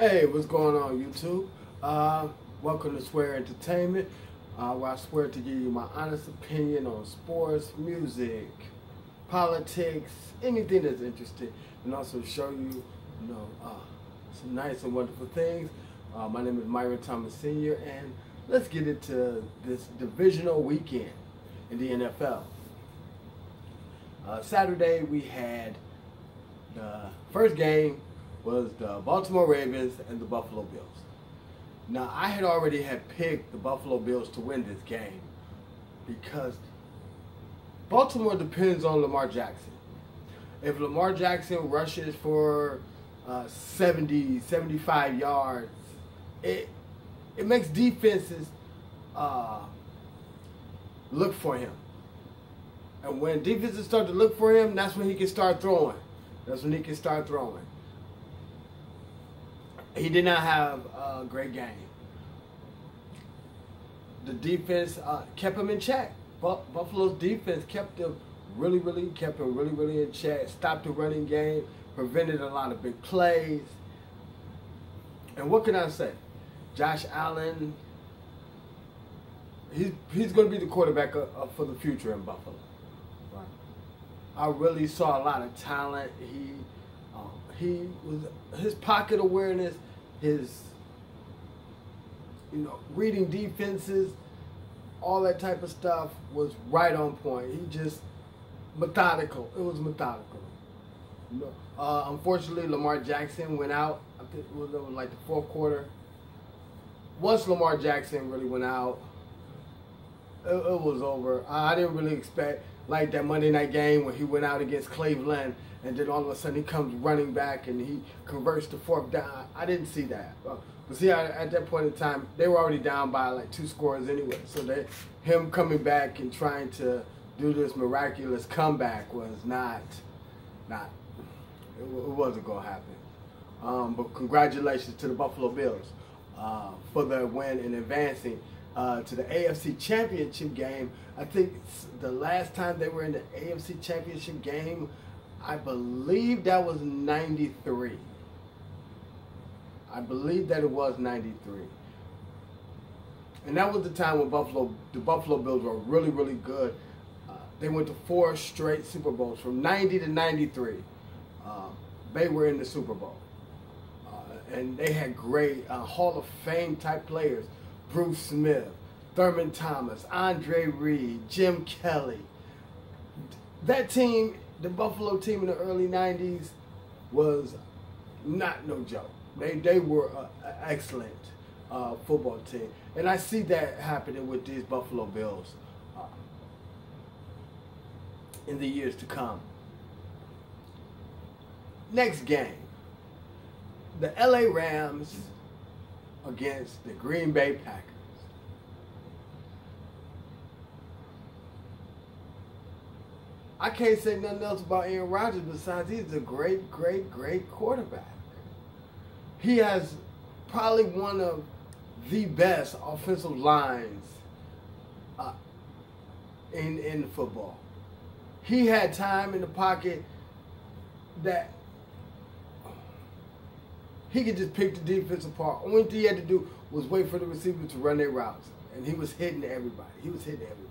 Hey, what's going on, YouTube? Uh, welcome to Swear Entertainment, uh, where I swear to give you my honest opinion on sports, music, politics, anything that's interesting, and also show you, you know, uh, some nice and wonderful things. Uh, my name is Myron Thomas Sr., and let's get into this divisional weekend in the NFL. Uh, Saturday, we had first game was the Baltimore Ravens and the Buffalo Bills. Now, I had already had picked the Buffalo Bills to win this game because Baltimore depends on Lamar Jackson. If Lamar Jackson rushes for uh, 70, 75 yards, it it makes defenses uh, look for him. And when defenses start to look for him, that's when he can start throwing. That's when he can start throwing he did not have a great game. The defense uh, kept him in check. Buffalo's defense kept him really, really kept him really, really in check. Stopped the running game, prevented a lot of big plays. And what can I say? Josh Allen, he's he's going to be the quarterback uh, uh, for the future in Buffalo. I really saw a lot of talent. He um, he was his pocket awareness, his you know reading defenses, all that type of stuff was right on point. He just methodical. It was methodical. Uh, unfortunately, Lamar Jackson went out. I think it was, it was like the fourth quarter. Once Lamar Jackson really went out, it, it was over. I, I didn't really expect like that Monday night game when he went out against Cleveland and then all of a sudden he comes running back and he converts the fourth down. I didn't see that. But see, at that point in time, they were already down by like two scores anyway. So that him coming back and trying to do this miraculous comeback was not, not, it, wasn't gonna happen. Um, but congratulations to the Buffalo Bills uh, for the win and advancing. Uh, to the AFC Championship game. I think the last time they were in the AFC Championship game I believe that was 93. I believe that it was 93. And that was the time when Buffalo, the Buffalo Bills were really, really good. Uh, they went to four straight Super Bowls from 90 to 93. Uh, they were in the Super Bowl. Uh, and they had great uh, Hall of Fame type players. Bruce Smith, Thurman Thomas, Andre Reed, Jim Kelly. That team the Buffalo team in the early 90s was not no joke. They, they were an excellent uh, football team. And I see that happening with these Buffalo Bills uh, in the years to come. Next game. The LA Rams against the Green Bay Packers. I can't say nothing else about Aaron Rodgers besides he's a great, great, great quarterback. He has probably one of the best offensive lines uh, in in football. He had time in the pocket that he could just pick the defense apart. Only thing he had to do was wait for the receiver to run their routes, and he was hitting everybody. He was hitting everybody.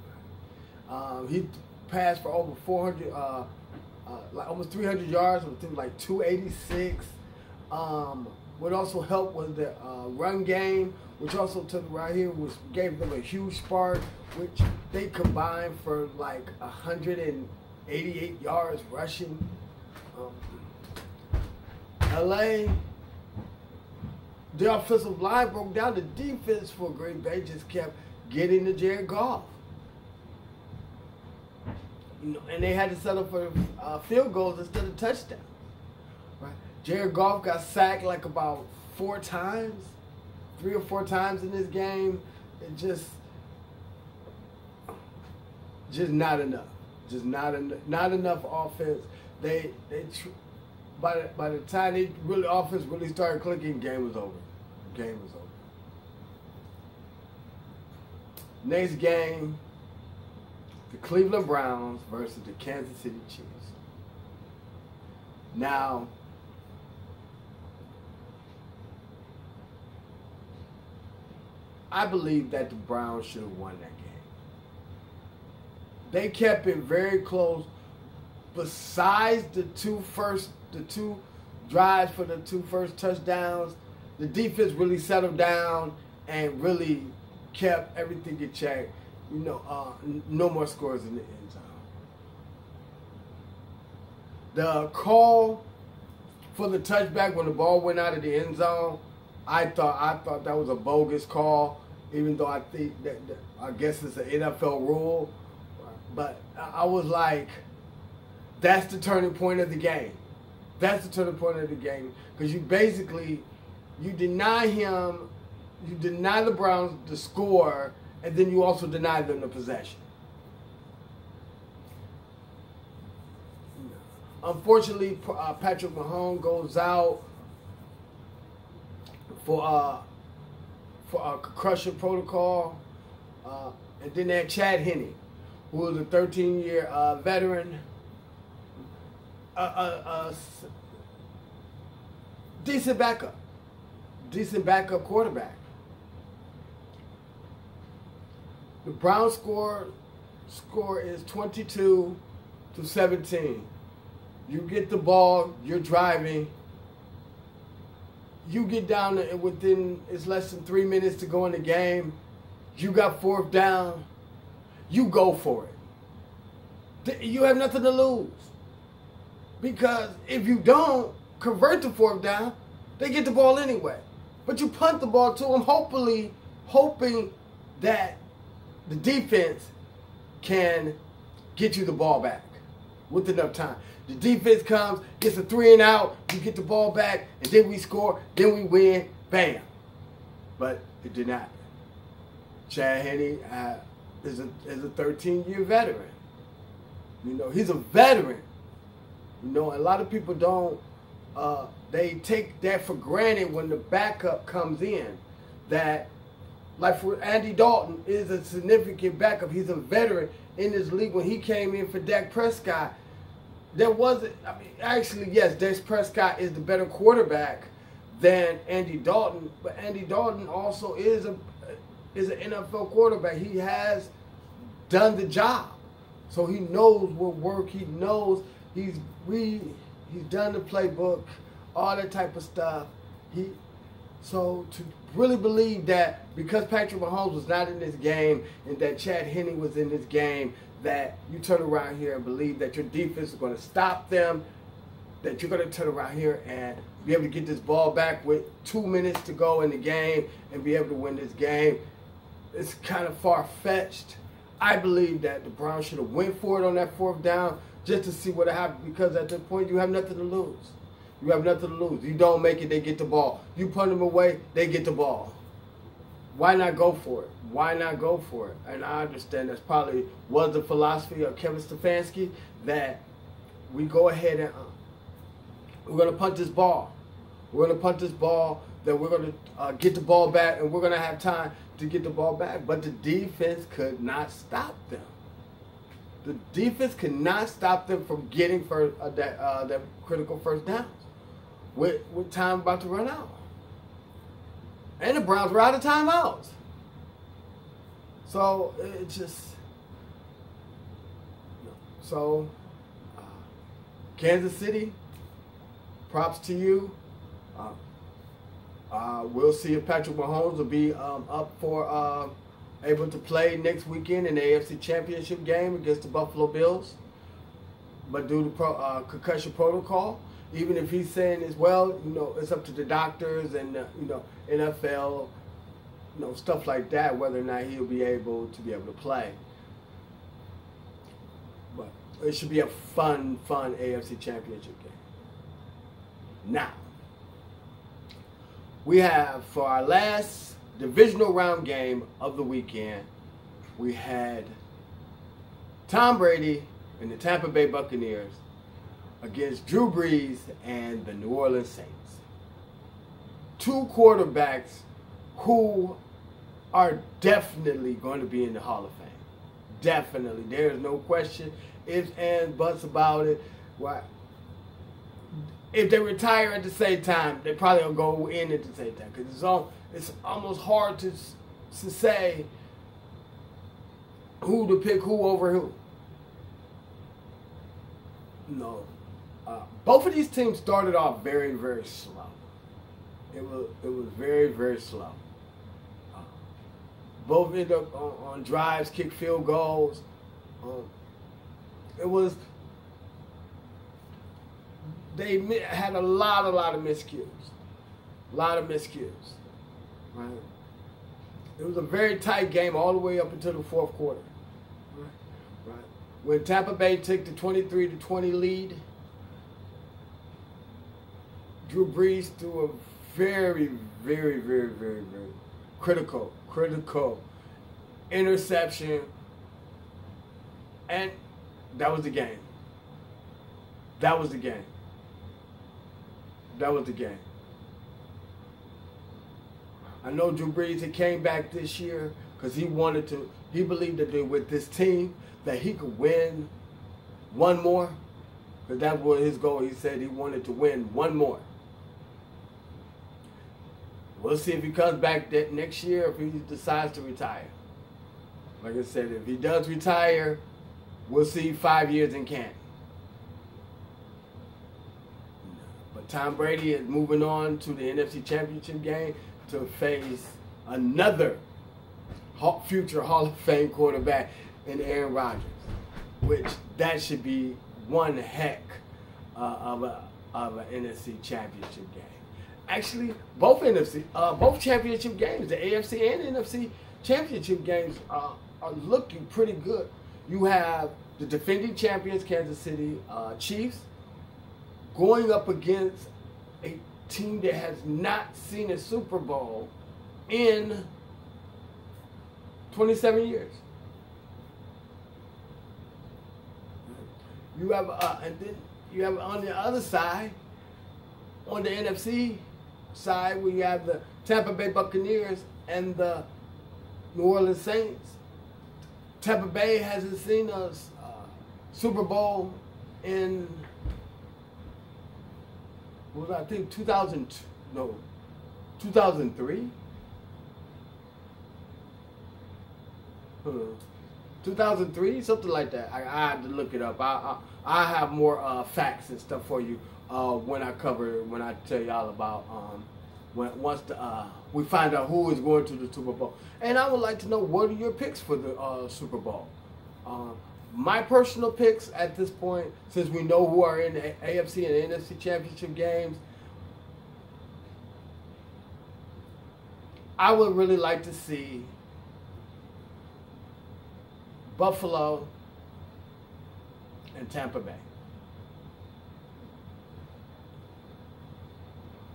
Um, he passed for over 400, uh, uh, like almost 300 yards, with like 286. Um, what also helped was the uh, run game, which also took right here, which gave them a huge spark, which they combined for like 188 yards rushing. Um, LA, the offensive line broke down. The defense for Green Bay just kept getting to Jared Goff you know, and they had to settle for uh, field goals instead of touchdowns. Right? Jared Goff got sacked like about four times, three or four times in this game. It just, just not enough. Just not. Not enough offense. They they by the, by the time they really offense really started clicking, game was over. Game was over. Next game, the Cleveland Browns versus the Kansas City Chiefs. Now, I believe that the Browns should have won that game. They kept it very close Besides the two first, the two drives for the two first touchdowns, the defense really settled down and really kept everything in check. You know, uh, no more scores in the end zone. The call for the touchback when the ball went out of the end zone, I thought I thought that was a bogus call, even though I think that, that I guess it's an NFL rule. But I was like, that's the turning point of the game. That's the turning point of the game because you basically you deny him, you deny the Browns the score, and then you also deny them the possession. Unfortunately, uh, Patrick Mahomes goes out for uh, for a concussion protocol, uh, and then they had Chad Henne, who was a 13-year uh, veteran, a, a, a decent backup, decent backup quarterback. The Browns score score is 22 to 17. You get the ball, you're driving. You get down within it's less than three minutes to go in the game. You got fourth down. You go for it. You have nothing to lose. Because if you don't convert the fourth down, they get the ball anyway. But you punt the ball to them, hopefully, hoping that the defense can get you the ball back with enough time. The defense comes, gets a three and out, you get the ball back, and then we score, then we win, bam. But it didn't. Chad Henne uh, is a is a 13 year veteran. You know, he's a veteran. You know, a lot of people don't. Uh, they take that for granted when the backup comes in. That, like for Andy Dalton, is a significant backup. He's a veteran in this league. When he came in for Dak Prescott, there wasn't. I mean, actually, yes, Dak Prescott is the better quarterback than Andy Dalton, but Andy Dalton also is a is an NFL quarterback. He has done the job, so he knows what work. He knows he's we he's done the playbook, all that type of stuff. He so to really believe that because Patrick Mahomes was not in this game and that Chad Henne was in this game, that you turn around here and believe that your defense is going to stop them, that you're going to turn around here and be able to get this ball back with two minutes to go in the game and be able to win this game. It's kind of far fetched. I believe that the Browns should have went for it on that fourth down just to see what happened because at that point you have nothing to lose. You have nothing to lose. You don't make it, they get the ball. You punt them away, they get the ball. Why not go for it? Why not go for it? And I understand that's probably was the philosophy of Kevin Stefanski that we go ahead and uh, we're going to punt this ball. We're going to punt this ball. That we're going to uh, get the ball back, and we're going to have time to get the ball back. But the defense could not stop them. The defense could not stop them from getting uh, that uh, that critical first down with with time about to run out. And the Browns were out of timeouts. So it just so uh, Kansas City, props to you. Uh, uh, we'll see if Patrick Mahomes will be um, up for uh, able to play next weekend in the AFC Championship game against the Buffalo Bills. But due to pro, uh, concussion protocol, even if he's saying as well, you know, it's up to the doctors and uh, you know NFL, you know, stuff like that, whether or not he'll be able to be able to play. But it should be a fun, fun AFC Championship game. Now, we have for our last divisional round game of the weekend, we had Tom Brady and the Tampa Bay Buccaneers against Drew Brees and the New Orleans Saints. Two quarterbacks who are definitely going to be in the Hall of Fame. Definitely. There is no question, ifs, and buts about it. Why? If they retire at the same time, they probably will go in at the same time because it's all it's almost hard to to say who to pick who over who. No. Uh, both of these teams started off very, very slow. It was it was very, very slow. Uh, both ended up on, on, drives, kick field goals. Um, it was they had a lot, a lot of miscues, a lot of miscues. Right. It was a very tight game all the way up until the fourth quarter. Right. Right. When Tampa Bay took the 23 to 20 lead, Drew Brees threw a very, very, very, very, very critical, critical interception. And that was the game. That was the game. That was the game. I know Drew Brees had came back this year because he wanted to. He believed that with this team that he could win one more. Because that was his goal. He said he wanted to win one more. We'll see if he comes back that next year if he decides to retire. Like I said, if he does retire, we'll see five years in Canton. But Tom Brady is moving on to the NFC Championship game to face another future Hall of Fame quarterback in Aaron Rodgers, which that should be one heck uh, of a of an NFC Championship game. Actually, both NFC, uh, both championship games, the AFC and NFC Championship games, are, are looking pretty good. You have the defending champions, Kansas City uh, Chiefs, going up against a team that has not seen a Super Bowl in 27 years. You have, uh, and then you have on the other side, on the NFC side, we have the Tampa Bay Buccaneers and the New Orleans Saints. Tampa Bay hasn't seen a uh, Super Bowl in was I think 2000 no 2003 uh, 2003 something like that. I, I had to look it up. I I, I have more uh, facts and stuff for you uh, when I cover when I tell y'all about um, when once the, uh, we find out who is going to the Super Bowl. And I would like to know what are your picks for the uh, Super Bowl? Um, my personal picks at this point, since we know who are in the AFC and NFC championship games, I would really like to see Buffalo and Tampa Bay.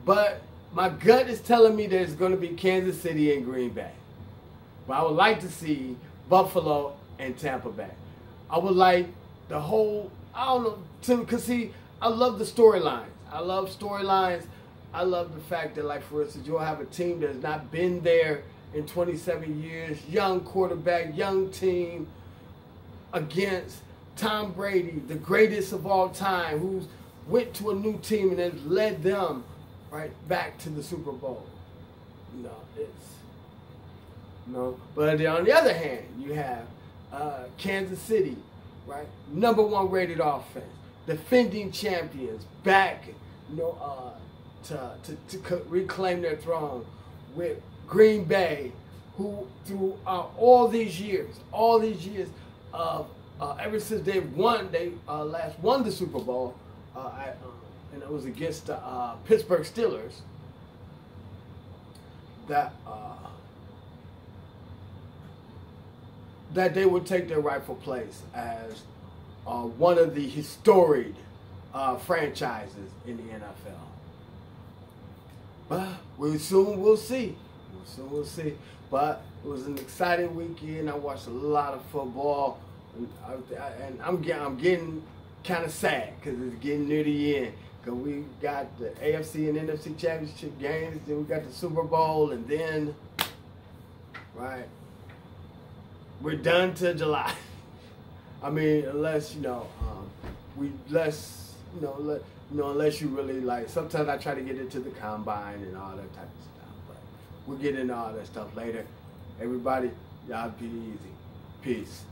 But my gut is telling me there's going to be Kansas City and Green Bay. But I would like to see Buffalo and Tampa Bay. I would like the whole, I don't know, to, because see, I love the storylines. I love storylines. I love the fact that, like, for instance, you'll have a team that has not been there in 27 years, young quarterback, young team, against Tom Brady, the greatest of all time, who's went to a new team and has led them right back to the Super Bowl. No, it's no. But on the other hand, you have uh, Kansas City, right? Number one rated offense, defending champions, back, you know, uh, to, to, to reclaim their throne with Green Bay, who through uh, all these years, all these years of uh, ever since they won, they uh, last won the Super Bowl, uh, I, and it was against the Pittsburgh Steelers. That that they would take their rightful place as uh, one of the historic uh, franchises in the NFL. But we soon will see. We soon will see. But it was an exciting weekend. I watched a lot of football, and, I, and I'm getting, I'm getting kind of sad because it's getting near the end. Cause we got the AFC and NFC championship games, then we got the Super Bowl, and then right we're done till July. I mean, unless you know, um, we less you know, let, you know, unless you really like. Sometimes I try to get into the combine and all that type of stuff, but we'll get into all that stuff later. Everybody, y'all be easy. Peace.